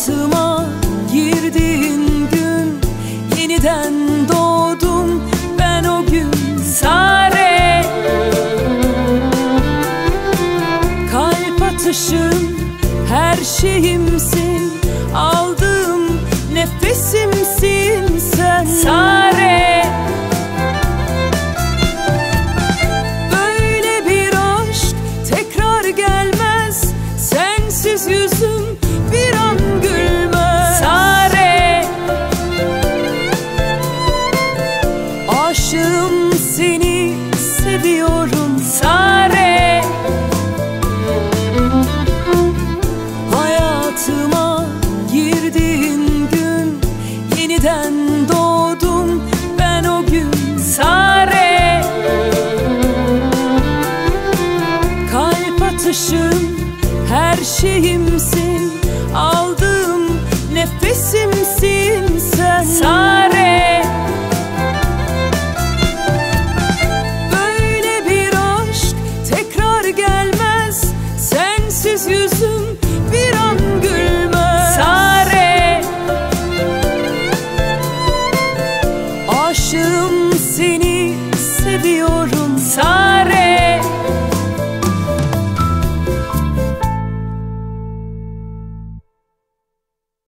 hayatıma girdiğin gün yeniden doğdum ben o gün sare. Kalp atışım her şeyimsin. Aldığım nefesimsin sen. Sare. Böyle bir aşk tekrar gelmez. Sensiz yüzüm Aşığım seni seviyorum. Sare. Hayatıma girdiğin gün Yeniden doğdum ben o gün. Sare. Kalp atışım her şeyimsin Sensiz yüzüm bir an gülmez. Sare. Aşığım seni